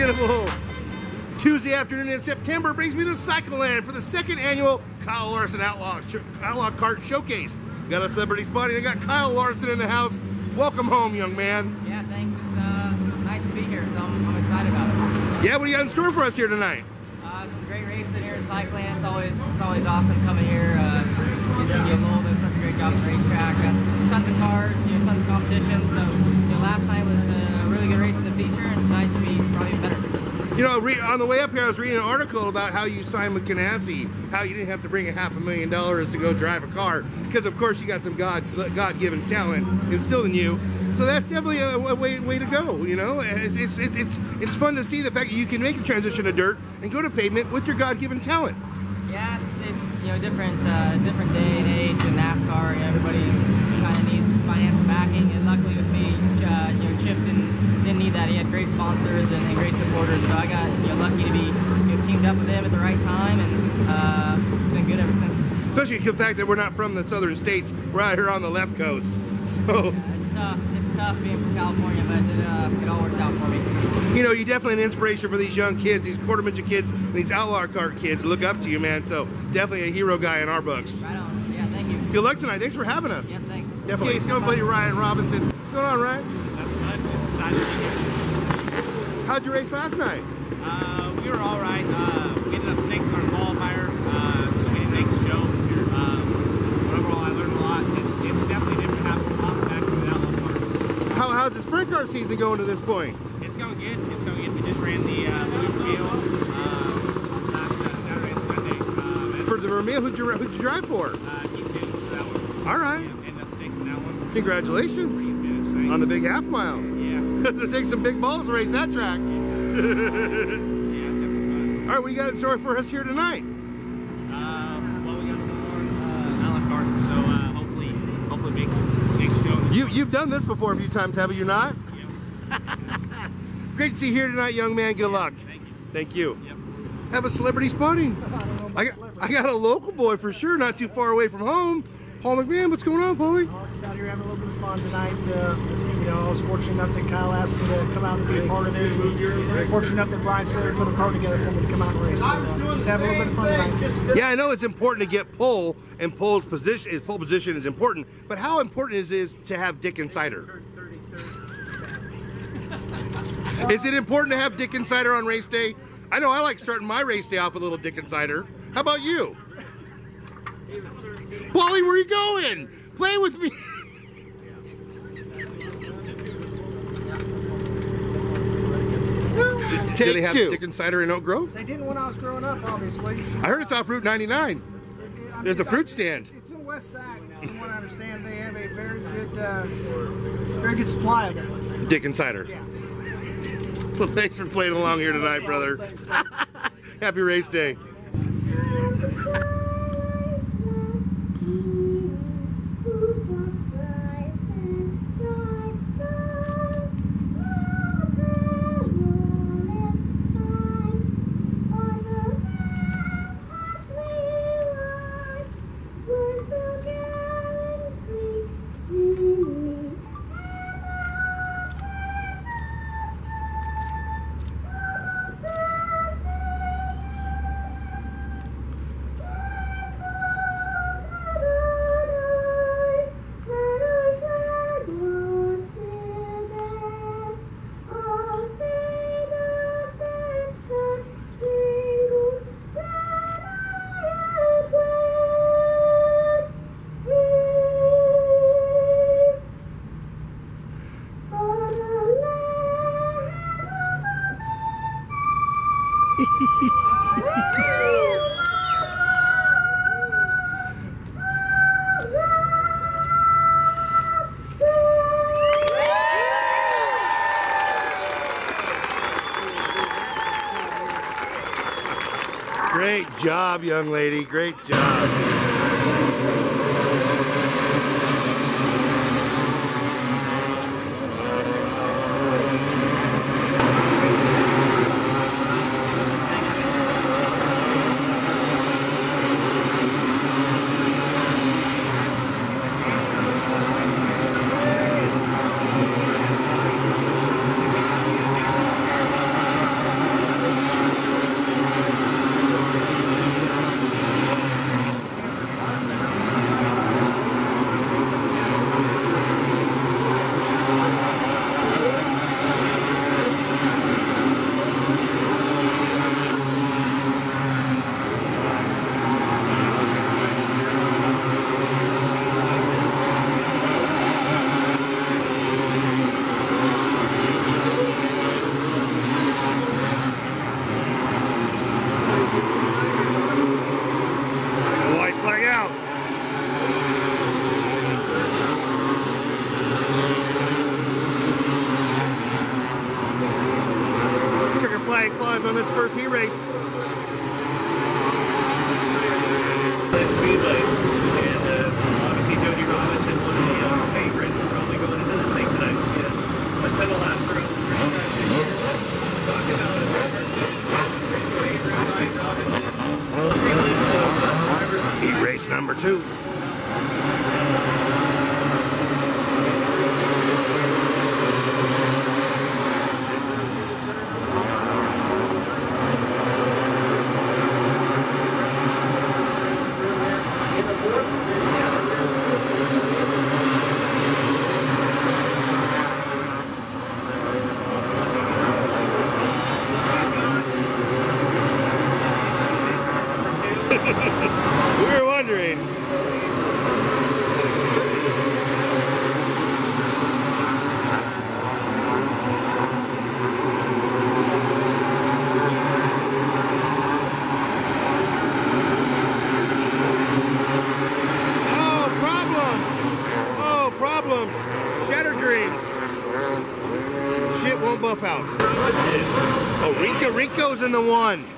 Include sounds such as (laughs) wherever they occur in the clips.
beautiful Tuesday afternoon in September brings me to Cycleland for the second annual Kyle Larson Outlaw, Outlaw Kart Showcase. Got a celebrity spotting. I got Kyle Larson in the house. Welcome home, young man. Yeah, thanks. It's uh, nice to be here, so I'm, I'm, excited about it. Yeah, what do you got in store for us here tonight? Uh, some great racing here at Cycleland. It's always it's always awesome coming here. Uh, you know, does such a great job at the racetrack. Got tons of cars, you know, tons of competition. So you know, last night was a You know, on the way up here, I was reading an article about how you signed with Ganassi, how you didn't have to bring a half a million dollars to go drive a car, because of course you got some God God-given talent instilled in you. So that's definitely a, a way, way to go. You know, it's, it's it's it's fun to see the fact that you can make a transition to dirt and go to pavement with your God-given talent. Yeah, it's it's you know different uh, different day and age in NASCAR. Everybody kind of needs financial backing, and luckily with me, uh, you know, Chip didn't didn't need that. He had great sponsors and, and great supporters, so I got you know lucky to be you know, teamed up with him at the right time, and uh, it's been good ever since. Especially the fact that we're not from the southern states, we're out here on the left coast. (laughs) So yeah, it's tough. It's tough being from California, but it, uh, it all worked out for me. You know, you're definitely an inspiration for these young kids, these quarter midget kids, these outlaw kart kids. Look up to you, man. So definitely a hero guy in our books. Right on. Yeah, thank you. Good luck tonight. Thanks for having us. Yeah, thanks. Definitely. Okay, let's go buddy Ryan Robinson. What's going on, Ryan? How'd you race last night? Uh, we were all right. Uh, we ended up sixth on qualifier, uh, so we didn't make the show. Um, but overall, I learned a lot. It's, it's definitely different having to back to the outlaw How, how's the sprint car season going to this point? It's going good. It's going good. We just ran the uh, Vermeil uh, last uh, Saturday and Sunday. Uh, for the Vermeil, who'd you, who'd you drive for? Uh, for that one. All right. Yeah, ended up sixth in that one. Congratulations. On the big half mile. Yeah. Because it takes some big balls to race that track. yeah, it's (laughs) fun. All right, what you got in store for us here tonight? Uh, well, we got some more uh, a la carte, so uh, hopefully, hopefully big next show. You you've done this before a few times, haven't you not? Yep. (laughs) (laughs) Great to see you here tonight, young man. Good luck. Thank you. Thank you. Yep. Have a celebrity spotting. I got, I got a local boy for sure, not too far away from home. Paul McMahon, what's going on, Paulie? Oh, just out here having a little bit of fun tonight. Uh, you know, I was fortunate enough that Kyle asked me to come out and be a part of this. And fortunate enough that Brian Slater put a car together for me to come out and race. So, uh, just have a little bit of fun tonight. Yeah, I know it's important to get pole, and pole's position, his pole position is important. But how important is is to have Dick Insider? is it important to have Dick Insider on race day? I know I like starting my race day off with a little Dick Insider. How about you? Paulie, where are you going? Play with me. Take Do they have two. Dick cider in Oak Grove? They didn't when I was growing up, obviously. I heard it's off Route 99. There's a fruit stand. It's in West Sac. From what I understand, they have a very good, uh, very good supply of it. Dick Insider. Yeah. Well, thanks for playing along here tonight, brother. (laughs) Happy race day. Job, young lady. Great job. thousand the one.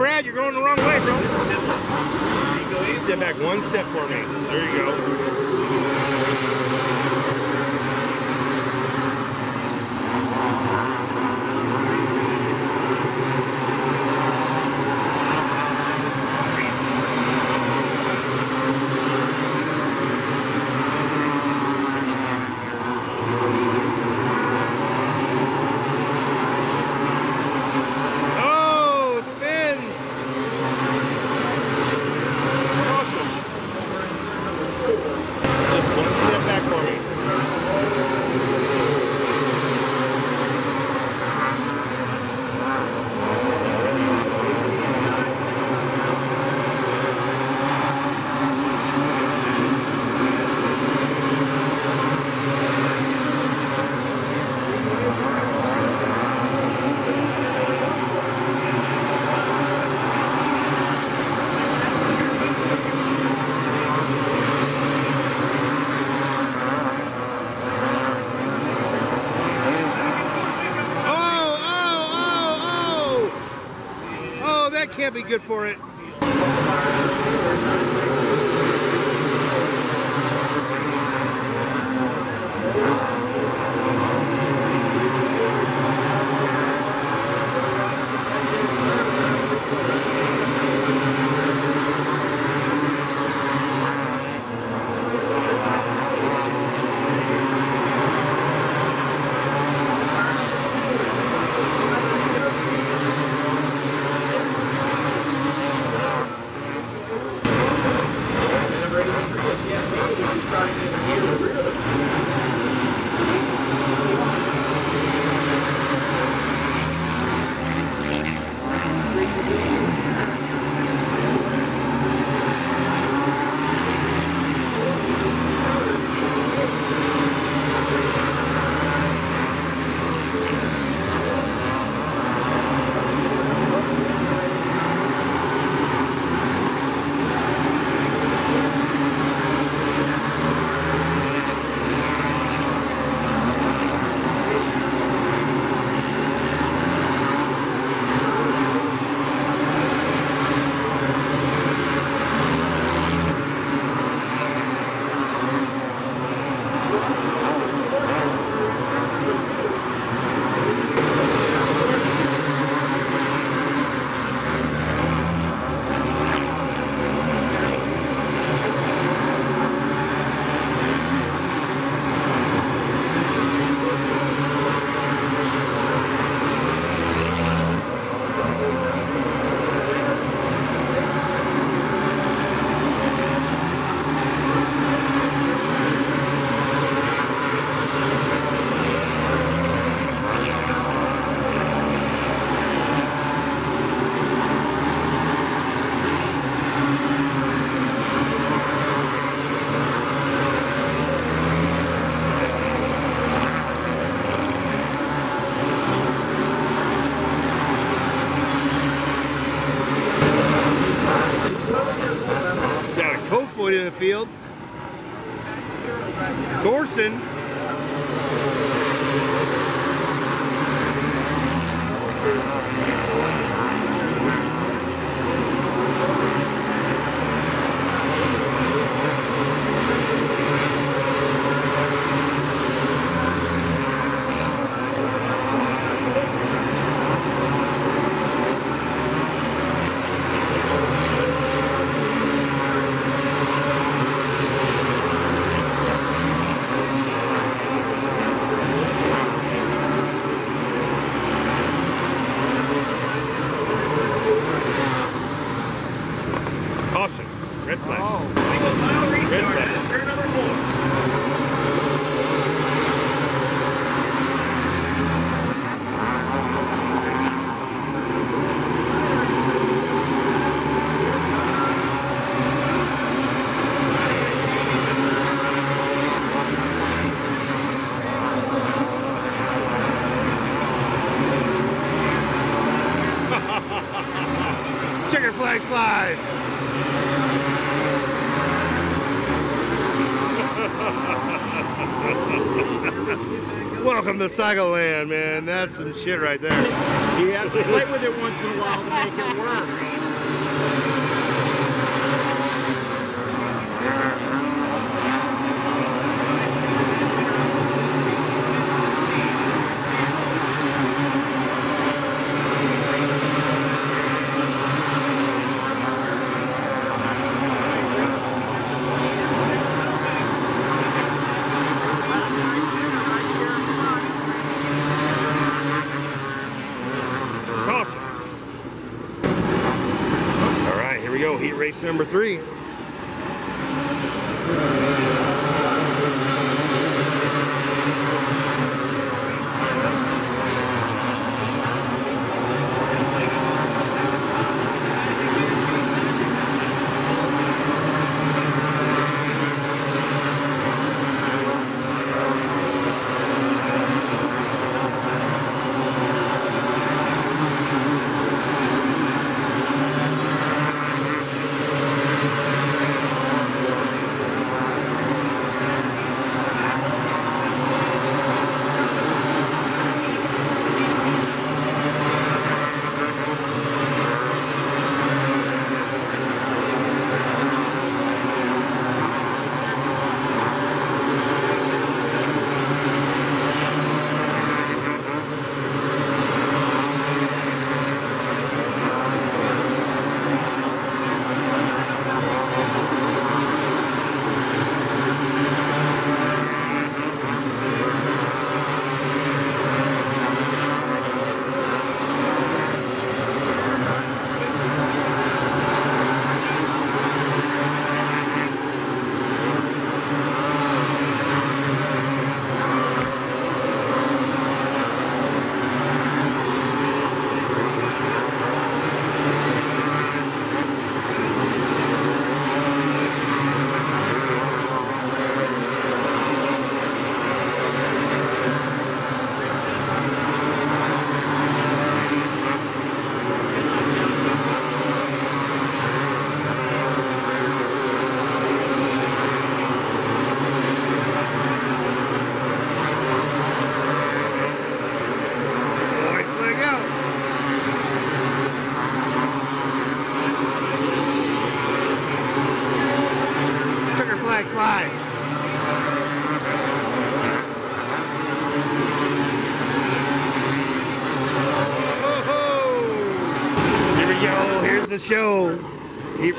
Brad, you're going to that'd be good for it. Welcome Land, man. That's some shit right there. You have to play with it once in a while to make it race number three.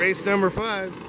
Race number five.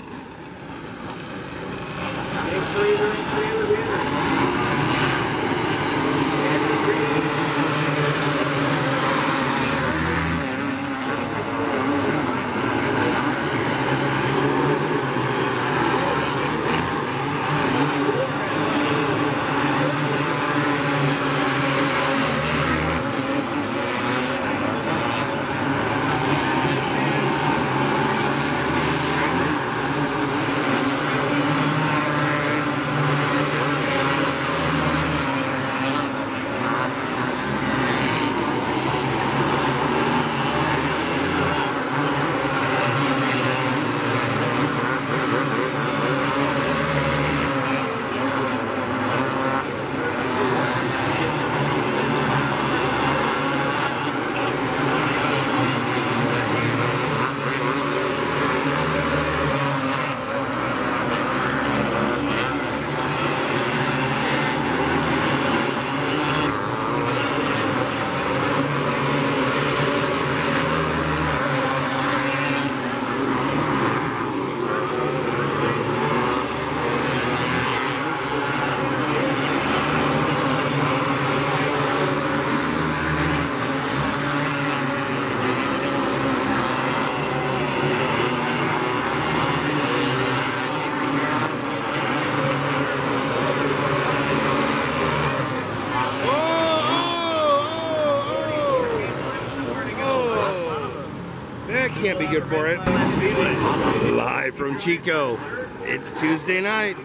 be good for it. Live from Chico, it's Tuesday night.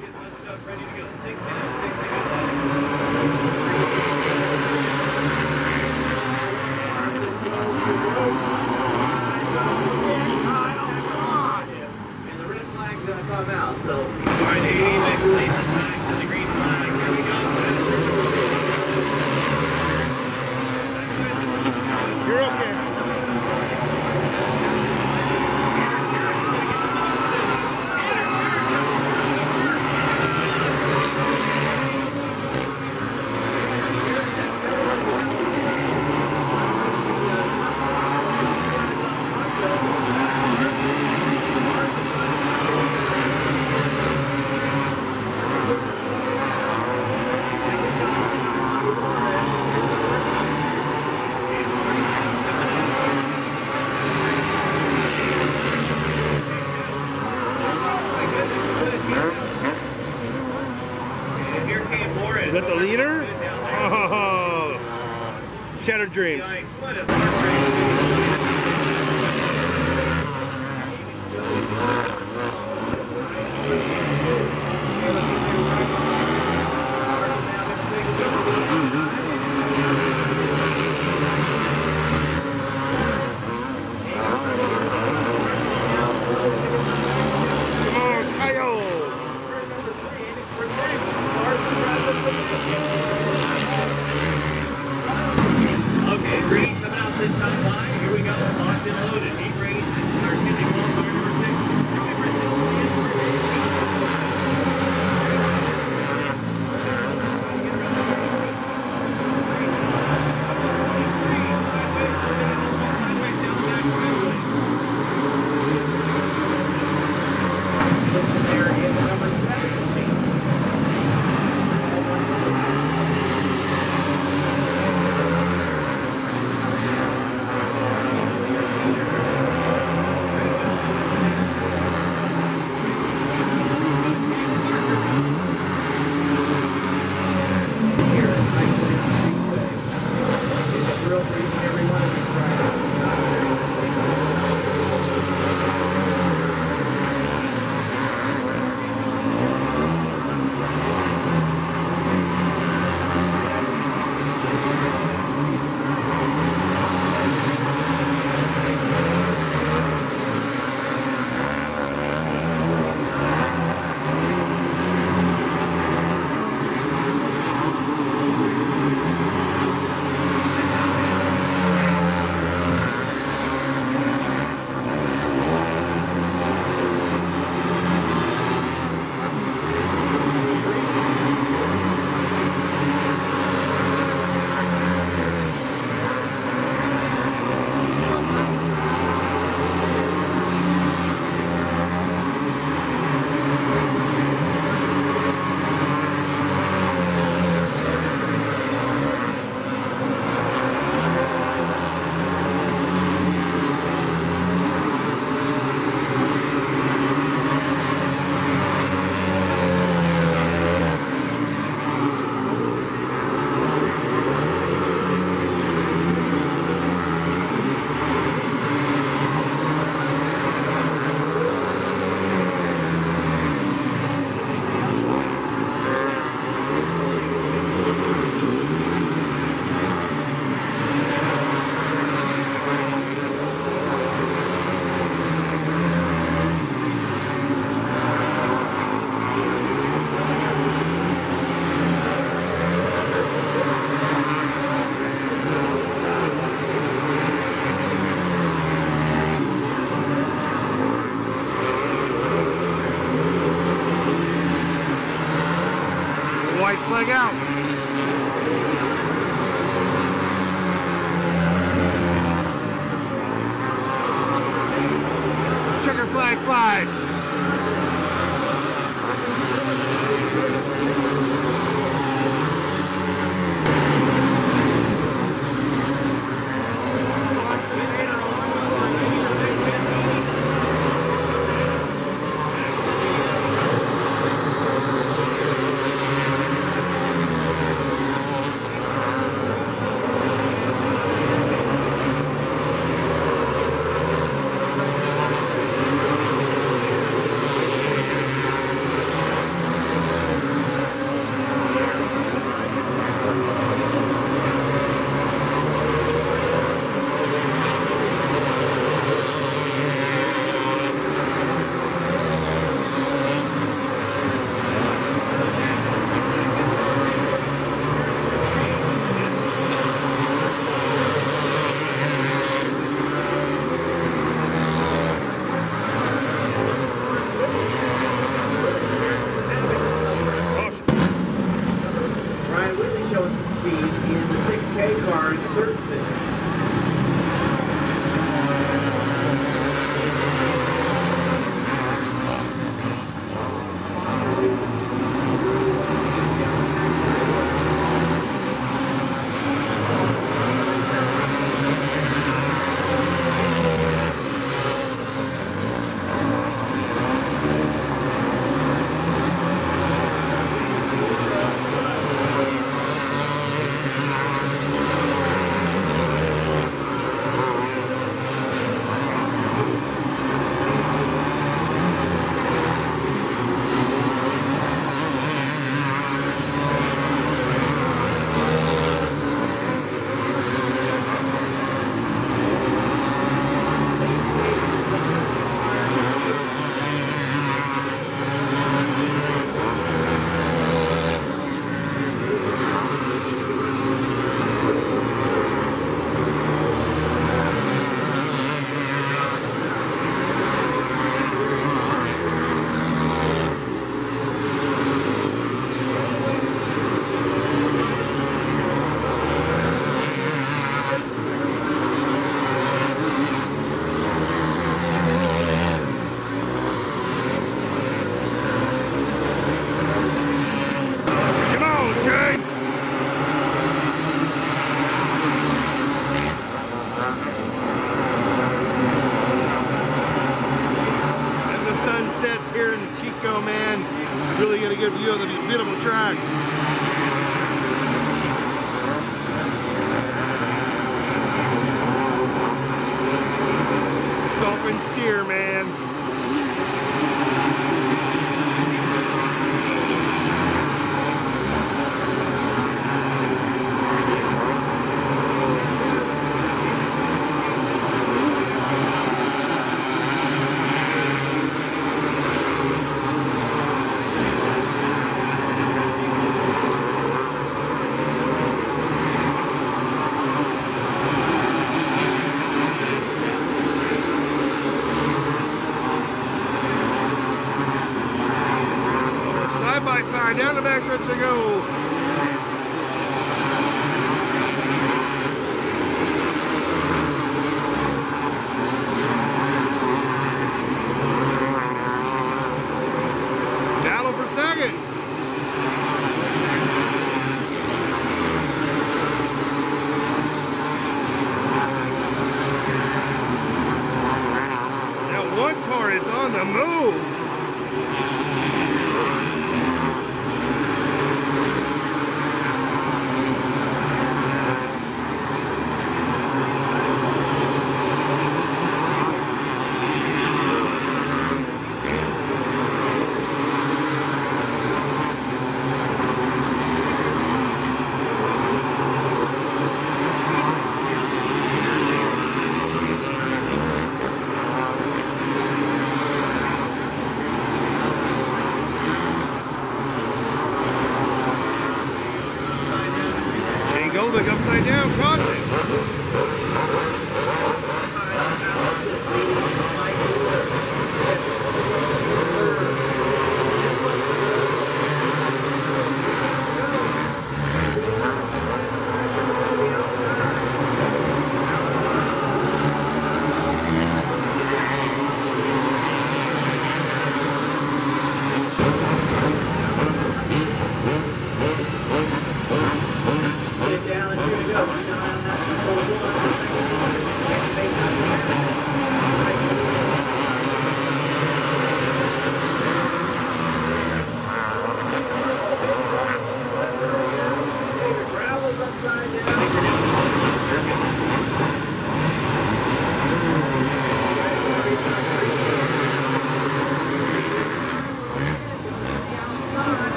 Shattered Dreams.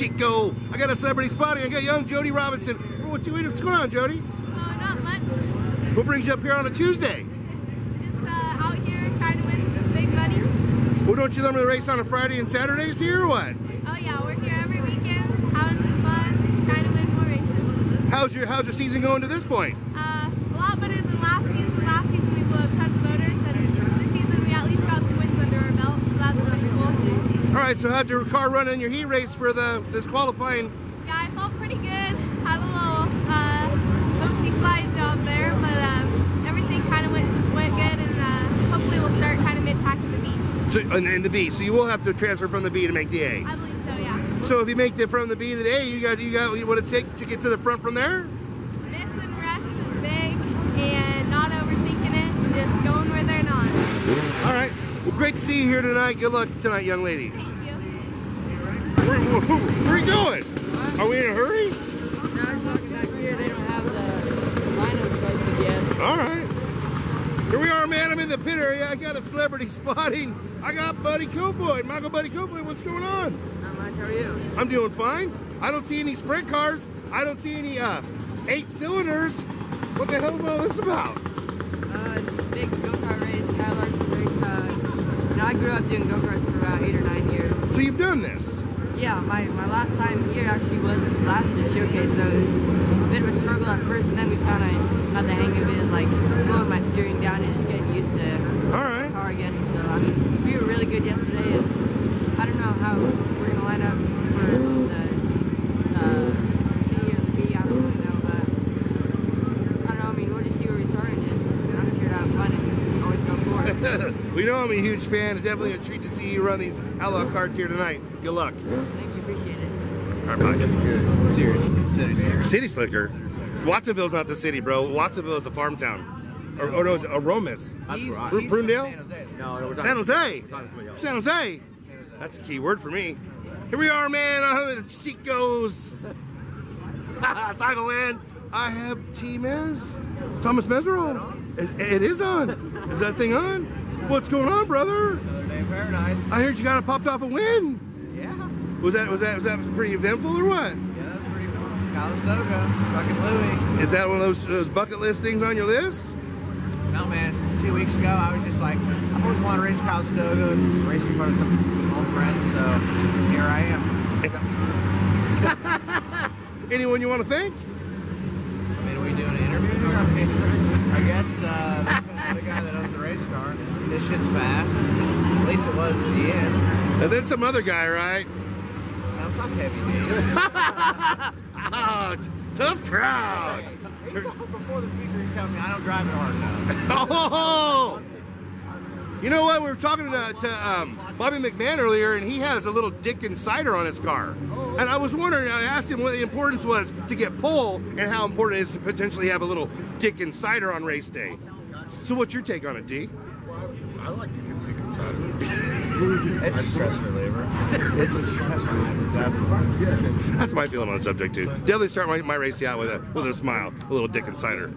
Chico. I got a celebrity spotting. I got young Jody Robinson. What you, what's going on, Jody? Oh, not much. What brings you up here on a Tuesday? (laughs) Just uh, out here trying to win big money. Well, don't you normally race on a Friday and Saturdays here or what? Oh yeah, we're here every weekend, having some fun, trying to win more races. How's your How's your season going to this point? Uh, a lot better than last season. Last season we blew up tons of motors, and this season we at least got some wins under our belt, so that's pretty cool. All right, so how'd your car run in your heat race for the this qualifying? Yeah, I felt pretty good. Had a little uh, oopsie slide job there, but um, everything kind of went went good, and uh, hopefully we'll start kind of mid pack in the beat. So, in, in the B, so you will have to transfer from the B to make the A. I believe so. Yeah. So if you make the from the B to the A, you got you got what it takes to get to the front from there. Missing wrecks is big and not overthinking it, just going where they're not. All right. Well, great to see you here tonight. Good luck tonight, young lady. Thank you. Where, where, where are you going? Are we in a hurry? No, I was talking back here. They don't have the lineups posted yet. All right. Here we are, man. I'm in the pit area. I got a celebrity (laughs) spotting. I got Buddy Cowboy. Michael Buddy Cowboy, what's going on? Not much. How are you? I'm doing fine. I don't see any sprint cars. I don't see any uh, eight cylinders. What the hell's all this about? Uh, big go-kart race, Kyle Larson. Uh, I grew up doing go-karts for about eight or nine years. So you've done this yeah, my, my last time here actually was last year's showcase, so it was a bit of a struggle at first, and then we kind of got the hang of was like slowing my steering down and just getting used to All right. the car again. So, I mean, we were really good yesterday, and I don't know how we're going to line up for the we know I'm a huge fan. It's definitely a treat you run these outlaw karts here tonight. Good luck. Thank you, appreciate it. All right, bye. Serious. City slicker. City Slicker. Watsonville's not the city, bro. Watsonville is a farm town. Or, or no, it's Aromas. He's, Bru- he's from Prunedale? San Jose. No, we're San Jose. talking to somebody else. San Jose. That's a key word for me. Here we are, man. I have the Chicos. (laughs) Simon Land. I have T Mez. Thomas Meseraull. It is on. Is that thing on? What's going on, brother? Another day in paradise. I heard you got a popped off a win. Yeah. Was that was that was that pretty eventful or what? Yeah, that's pretty cool. Calistoga. Fucking Louie. Is that one of those those bucket list things on your list? No, man. Two weeks ago, I was just like, I've always wanted to race Calistoga and race in front of some, some old friends, so here I am. (laughs) Anyone you want to thank? I mean, are we doing an interview here? I mean, I guess uh, (laughs) the guy that owns the race car. This shit's fast. At least it was at the end. And then some other guy, right? Uh, fuck Heavy D. Ah, t- tough crowd. He's up before the feature. He's telling me I don't drive it hard enough. Oh! (laughs) You know what? We were talking to, to um, Bobby McMahon earlier, and he has a little Dick insider on his car. And I was wondering, I asked him what the importance was to get pole and how important it is to potentially have a little Dick insider on race day. So, what's your take on it, D? Well, I, I like dick inside of it. (laughs) It's a stress reliever. It's a stress reliever, definitely. Yes. That's my feeling on the subject too. Definitely start my, my race out with a with a smile, a little Dick Cider.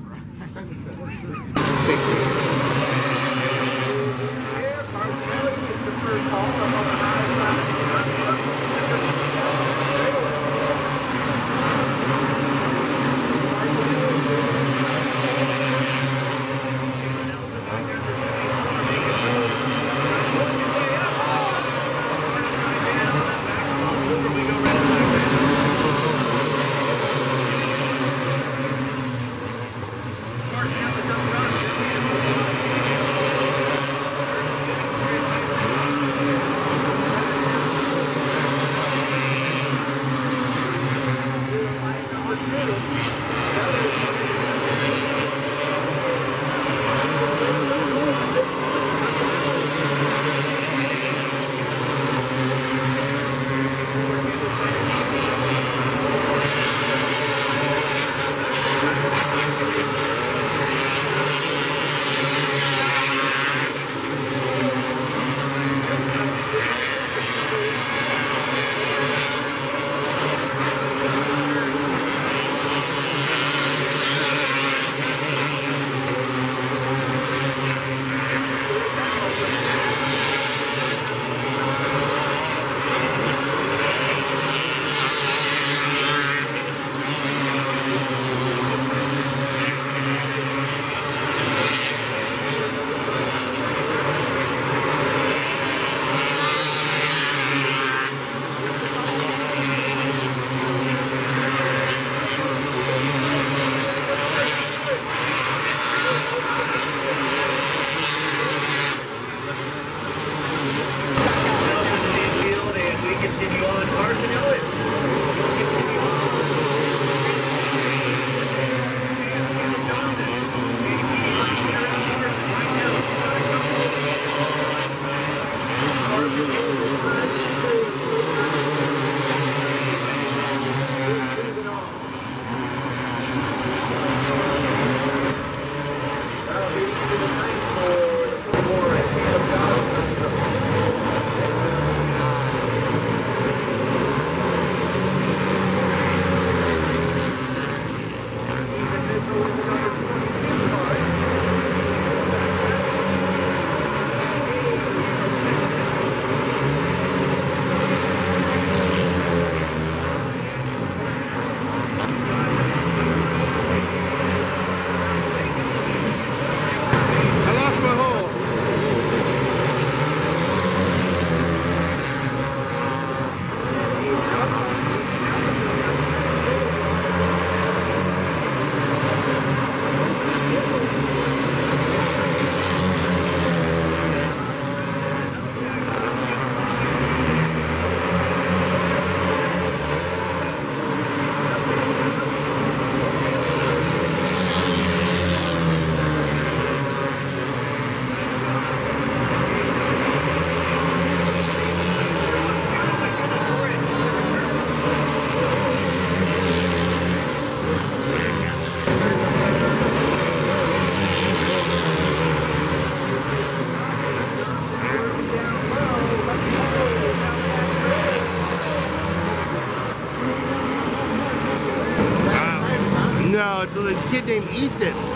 uh, it's kid named Ethan.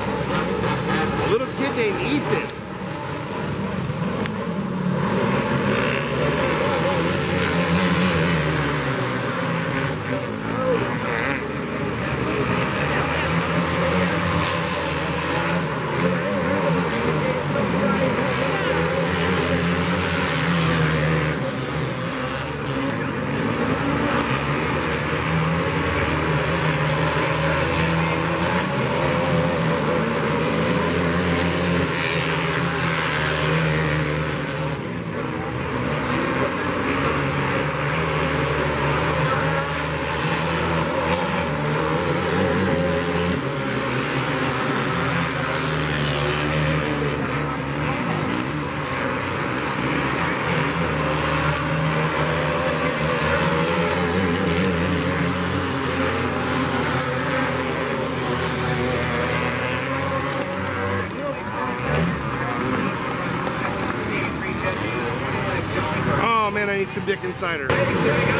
Dick, Insider.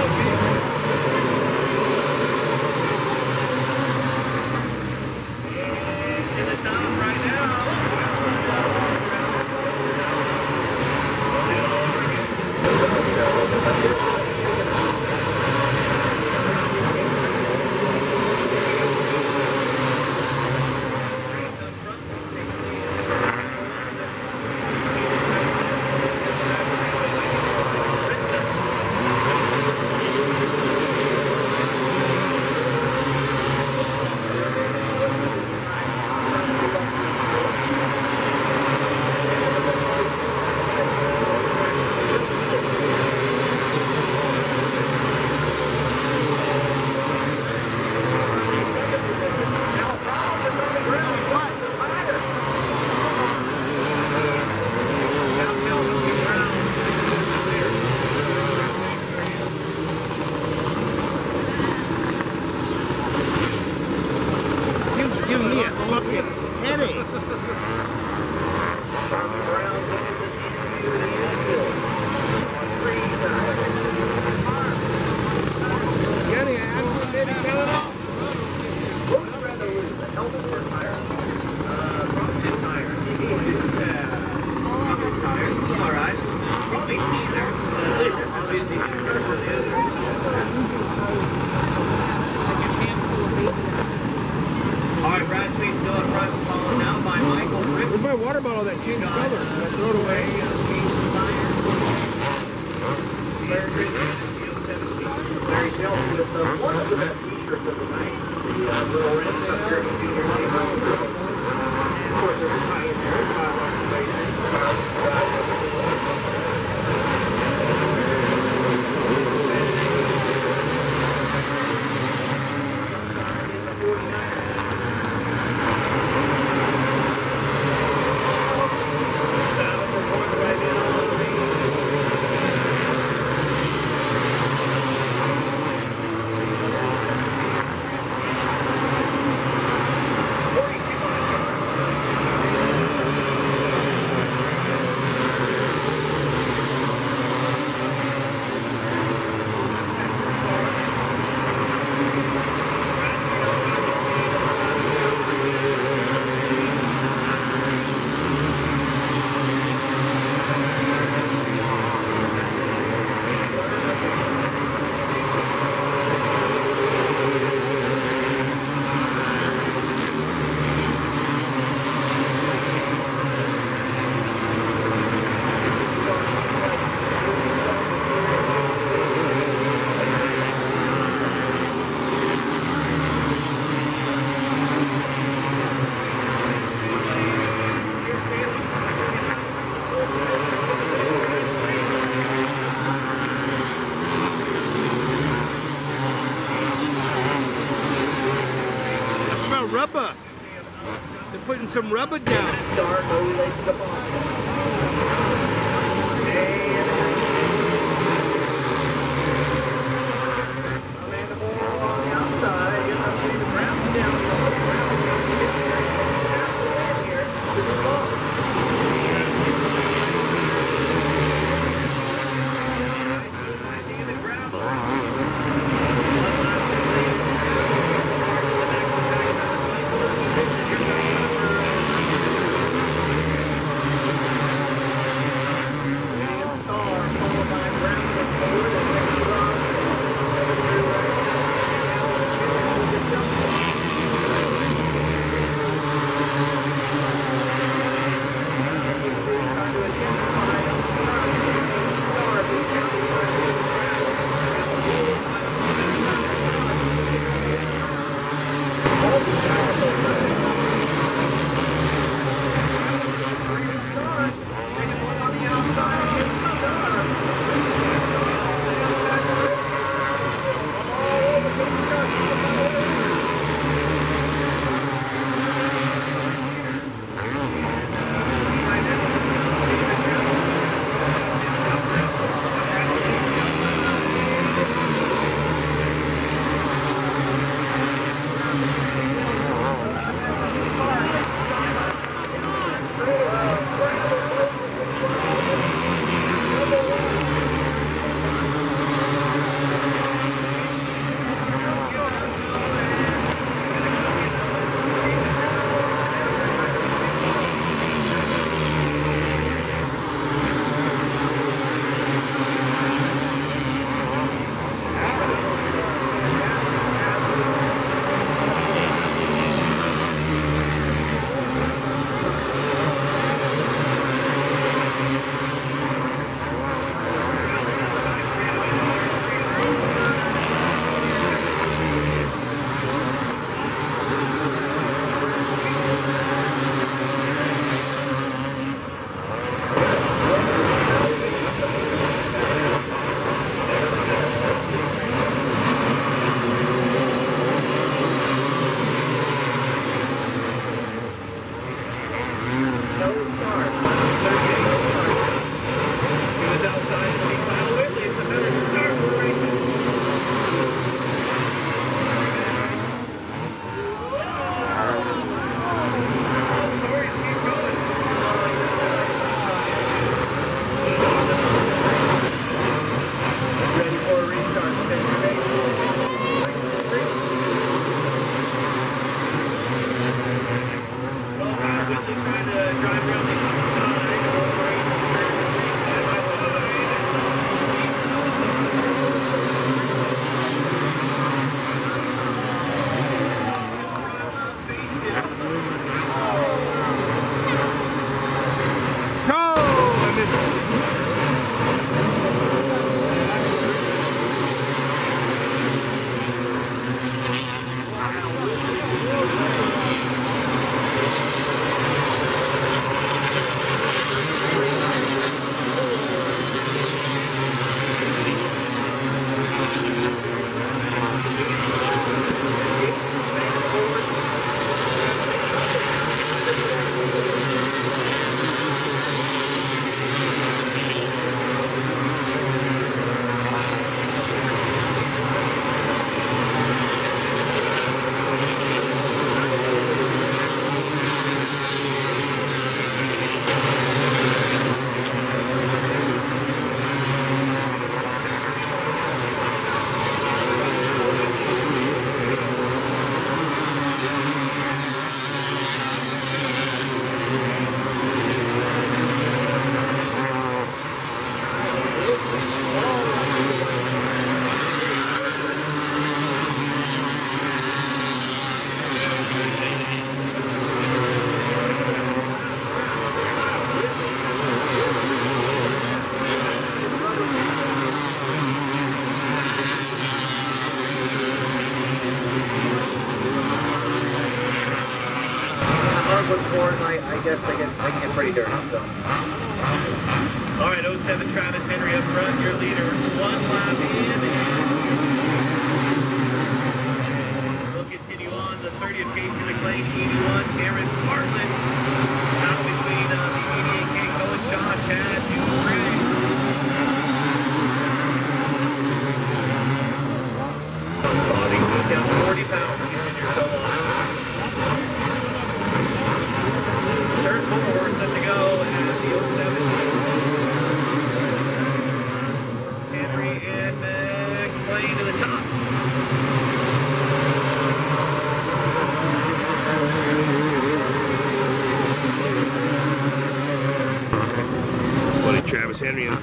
some rubber down.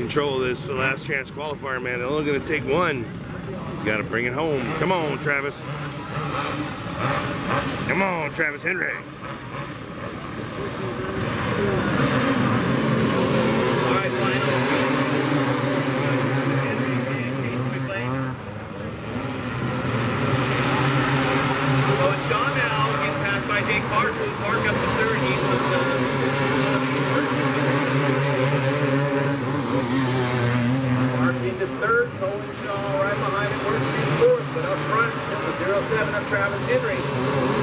control this the last chance qualifier, man. They're only going to take one. He's got to bring it home. Come on, Travis. Come on, Travis Henry. Jake Barton, who's marked up to third. He's uh, Governor Travis Henry.